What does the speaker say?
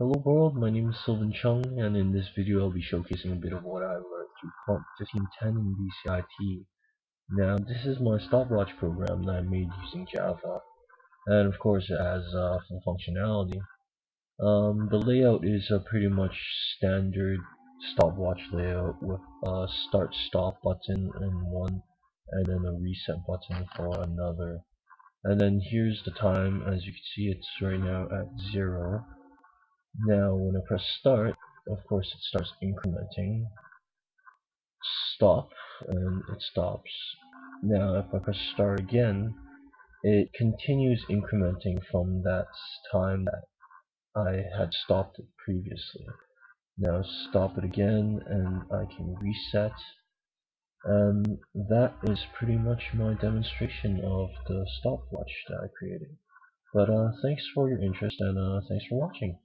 Hello world, my name is Sylvan Chung, and in this video I'll be showcasing a bit of what I learned through COMP 1510 in BCIT. Now, this is my stopwatch program that I made using Java, and of course it has uh, full functionality. Um, the layout is a pretty much standard stopwatch layout with a start-stop button in one, and then a reset button for another. And then here's the time, as you can see it's right now at zero now when I press start, of course it starts incrementing. Stop, and it stops. Now if I press start again, it continues incrementing from that time that I had stopped it previously. Now stop it again and I can reset. And that is pretty much my demonstration of the stopwatch that I created. But uh, thanks for your interest and uh, thanks for watching.